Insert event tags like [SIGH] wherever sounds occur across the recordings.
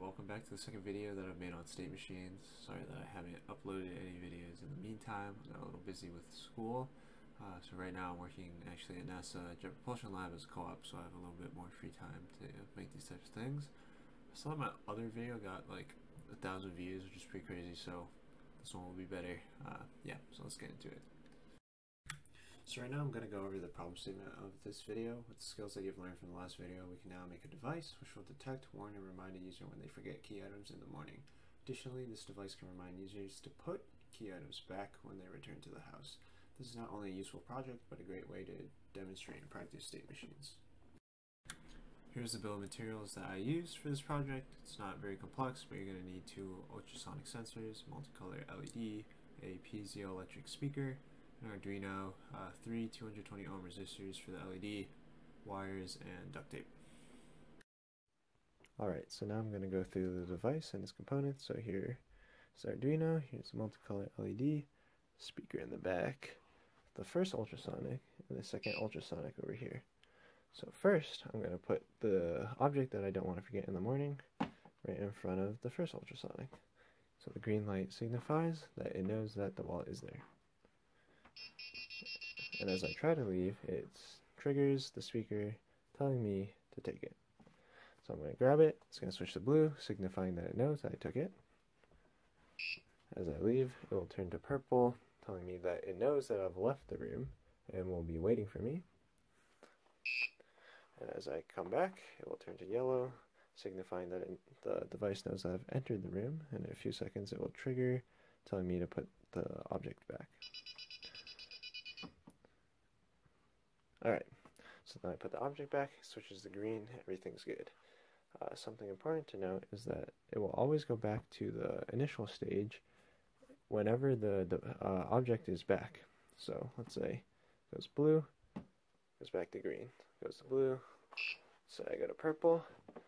welcome back to the second video that I've made on state machines. Sorry that I haven't uploaded any videos in the meantime. I'm a little busy with school. Uh, so right now I'm working actually at NASA Jet Propulsion Lab as co-op, so I have a little bit more free time to make these types of things. I saw my other video got like a thousand views, which is pretty crazy, so this one will be better. Uh, yeah, so let's get into it. So right now I'm going to go over the problem statement of this video. With the skills that you've learned from the last video, we can now make a device which will detect, warn, and remind a user when they forget key items in the morning. Additionally, this device can remind users to put key items back when they return to the house. This is not only a useful project, but a great way to demonstrate and practice state machines. Here's the bill of materials that I used for this project. It's not very complex, but you're going to need two ultrasonic sensors, multicolor LED, a piezoelectric speaker, Arduino, uh, three 220 ohm resistors for the LED, wires, and duct tape. Alright, so now I'm going to go through the device and its components. So here is Arduino, here's the multicolor LED, speaker in the back, the first ultrasonic, and the second ultrasonic over here. So first, I'm going to put the object that I don't want to forget in the morning right in front of the first ultrasonic. So the green light signifies that it knows that the wall is there and as I try to leave, it triggers the speaker telling me to take it. So I'm going to grab it, it's going to switch to blue, signifying that it knows I took it. As I leave, it will turn to purple, telling me that it knows that I've left the room and will be waiting for me. And as I come back, it will turn to yellow, signifying that it, the device knows that I've entered the room, and in a few seconds it will trigger, telling me to put the object back. Alright, so then I put the object back, switches to green, everything's good. Uh, something important to note is that it will always go back to the initial stage whenever the, the uh, object is back. So let's say goes blue, goes back to green, goes to blue, so I go to purple,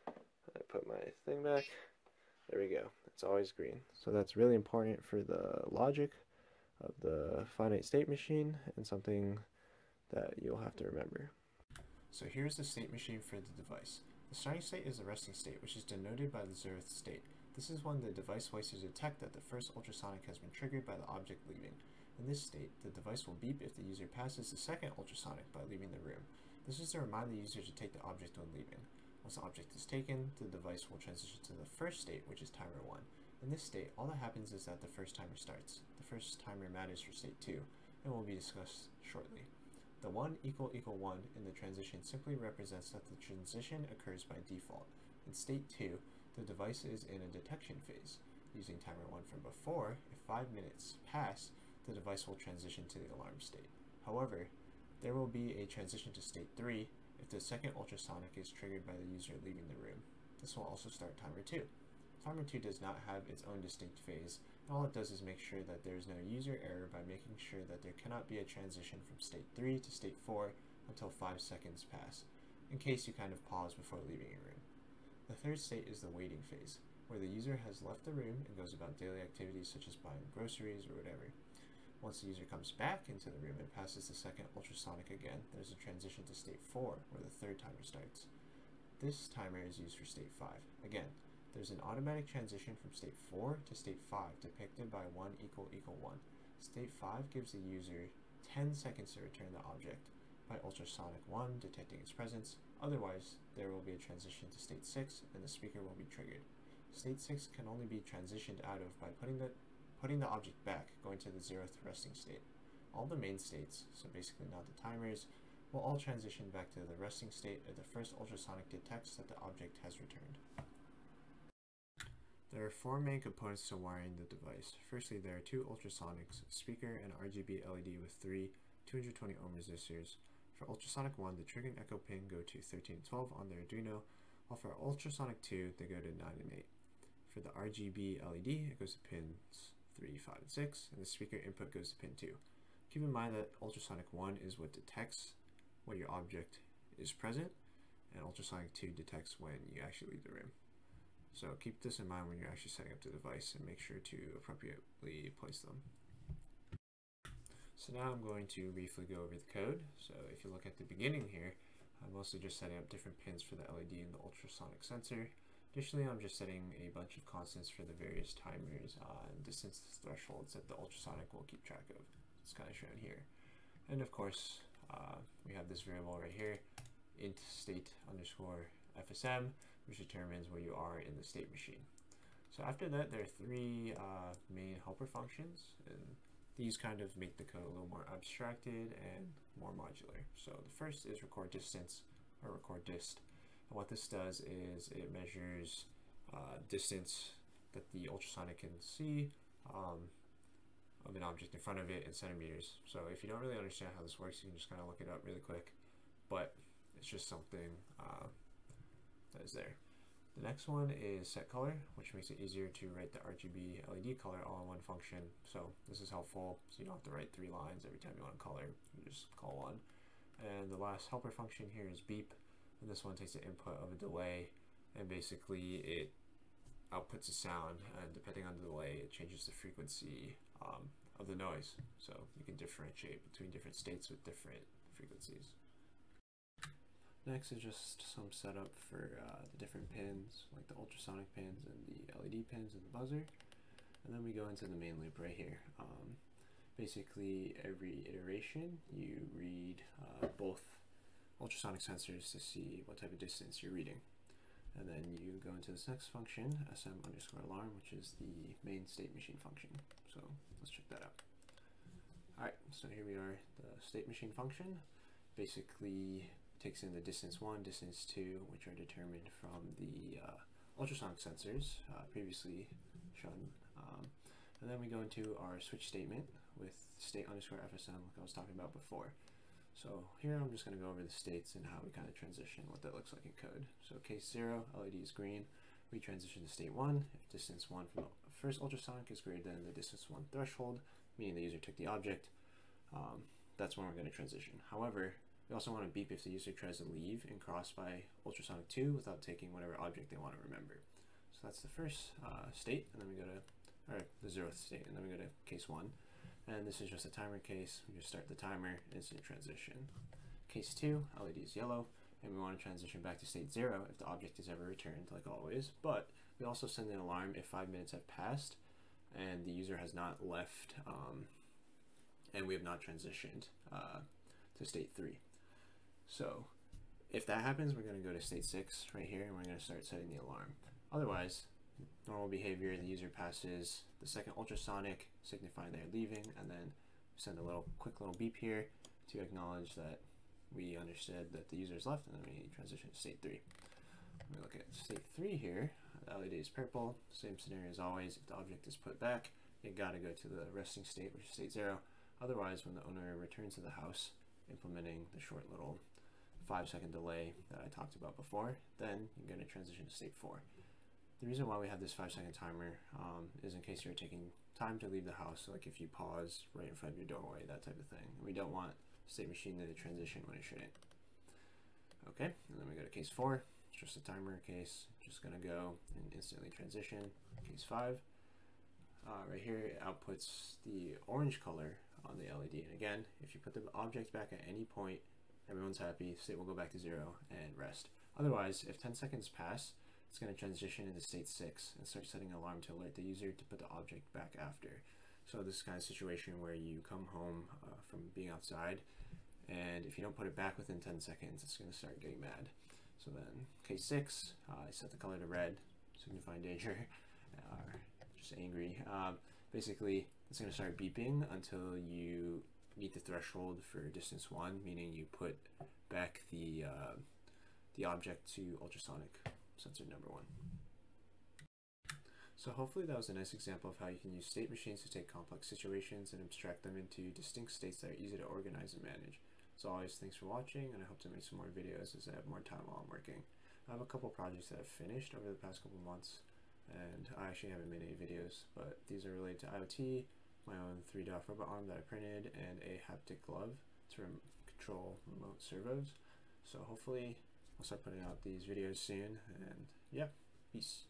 I put my thing back, there we go, it's always green. So that's really important for the logic of the finite state machine and something that you'll have to remember. So here's the state machine for the device. The starting state is the resting state, which is denoted by the zeroth state. This is when the device waits to detect that the first ultrasonic has been triggered by the object leaving. In this state, the device will beep if the user passes the second ultrasonic by leaving the room. This is to remind the user to take the object when leaving. Once the object is taken, the device will transition to the first state, which is timer 1. In this state, all that happens is that the first timer starts. The first timer matters for state 2, and will be discussed shortly. The 1 equal equal 1 in the transition simply represents that the transition occurs by default. In state 2, the device is in a detection phase. Using timer 1 from before, if 5 minutes pass, the device will transition to the alarm state. However, there will be a transition to state 3 if the second ultrasonic is triggered by the user leaving the room. This will also start timer 2. Timer 2 does not have its own distinct phase, all it does is make sure that there is no user error by making sure that there cannot be a transition from state 3 to state 4 until 5 seconds pass, in case you kind of pause before leaving your room. The third state is the waiting phase, where the user has left the room and goes about daily activities such as buying groceries or whatever. Once the user comes back into the room and passes the second ultrasonic again, there's a transition to state 4, where the third timer starts. This timer is used for state 5. Again, there's an automatic transition from state 4 to state 5 depicted by 1 equal equal 1. State 5 gives the user 10 seconds to return the object by ultrasonic 1 detecting its presence, otherwise there will be a transition to state 6 and the speaker will be triggered. State 6 can only be transitioned out of by putting the, putting the object back, going to the zeroth resting state. All the main states, so basically not the timers, will all transition back to the resting state if the first ultrasonic detects that the object has returned. There are four main components to wiring the device. Firstly, there are two ultrasonics, speaker and RGB LED with three 220 ohm resistors. For ultrasonic 1, the trigger and echo pin go to 13 and 12 on the Arduino, while for ultrasonic 2, they go to 9 and 8. For the RGB LED, it goes to pins 3, 5, and 6, and the speaker input goes to pin 2. Keep in mind that ultrasonic 1 is what detects when your object is present, and ultrasonic 2 detects when you actually leave the room. So keep this in mind when you're actually setting up the device and make sure to appropriately place them. So now I'm going to briefly go over the code. So if you look at the beginning here, I'm mostly just setting up different pins for the LED and the ultrasonic sensor. Additionally, I'm just setting a bunch of constants for the various timers uh, and distance thresholds that the ultrasonic will keep track of. It's kind of shown here. And of course, uh, we have this variable right here, int state underscore FSM, which determines where you are in the state machine. So after that, there are three uh, main helper functions, and these kind of make the code a little more abstracted and more modular. So the first is record distance, or record dist. And what this does is it measures uh, distance that the ultrasonic can see um, of an object in front of it in centimeters. So if you don't really understand how this works, you can just kind of look it up really quick. But it's just something uh, that is there. The next one is set color, which makes it easier to write the RGB LED color all in one function. So this is helpful, so you don't have to write three lines every time you want to color. You just call one. And the last helper function here is beep, and this one takes the input of a delay, and basically it outputs a sound, and depending on the delay, it changes the frequency um, of the noise. So you can differentiate between different states with different frequencies. Next is just some setup for uh, the different pins, like the ultrasonic pins and the LED pins and the buzzer. And then we go into the main loop right here. Um, basically, every iteration, you read uh, both ultrasonic sensors to see what type of distance you're reading. And then you go into this next function, sm underscore alarm, which is the main state machine function. So let's check that out. Alright, so here we are, the state machine function. Basically, takes in the distance 1, distance 2, which are determined from the uh, ultrasonic sensors uh, previously shown. Um, and then we go into our switch statement with state underscore FSM like I was talking about before. So here I'm just going to go over the states and how we kind of transition, what that looks like in code. So case 0, LED is green. We transition to state 1 if distance 1 from the first ultrasonic is greater than the distance 1 threshold, meaning the user took the object. Um, that's when we're going to transition. However, we also want to beep if the user tries to leave and cross by ultrasonic 2 without taking whatever object they want to remember. So that's the first uh, state, and then we go to, or the zeroth state, and then we go to case 1. And this is just a timer case. We just start the timer, instant transition. Case 2, LED is yellow, and we want to transition back to state 0 if the object is ever returned, like always. But we also send an alarm if 5 minutes have passed and the user has not left um, and we have not transitioned uh, to state 3. So if that happens, we're going to go to state 6 right here, and we're going to start setting the alarm. Otherwise, normal behavior, the user passes the second ultrasonic, signifying they're leaving, and then send a little quick little beep here to acknowledge that we understood that the user is left, and then we transition to state 3. When we look at state 3 here, oh, the LED is purple, same scenario as always, if the object is put back, you gotta go to the resting state, which is state 0. Otherwise, when the owner returns to the house, implementing the short little five second delay that I talked about before, then you're going to transition to state four. The reason why we have this five second timer um, is in case you're taking time to leave the house, like if you pause right in front of your doorway, that type of thing. We don't want state machine to transition when it shouldn't. Okay, and then we go to case four. It's just a timer case. Just gonna go and instantly transition. Case five. Uh, right here, it outputs the orange color on the LED. And again, if you put the object back at any point everyone's happy, state will go back to zero and rest. Otherwise, if 10 seconds pass, it's going to transition into state 6 and start setting an alarm to alert the user to put the object back after. So this is kind of situation where you come home uh, from being outside and if you don't put it back within 10 seconds, it's going to start getting mad. So then case 6, uh, I set the color to red, signifying danger, [LAUGHS] or just angry. Um, basically, it's going to start beeping until you meet the threshold for distance one, meaning you put back the uh, the object to ultrasonic sensor number one. So hopefully that was a nice example of how you can use state machines to take complex situations and abstract them into distinct states that are easy to organize and manage. As always, thanks for watching, and I hope to make some more videos as I have more time while I'm working. I have a couple projects that I've finished over the past couple months, and I actually haven't made any videos, but these are related to IoT, my own 3DOF robot arm that I printed, and a haptic glove to rem control remote servos. So hopefully I'll start putting out these videos soon, and yeah, peace.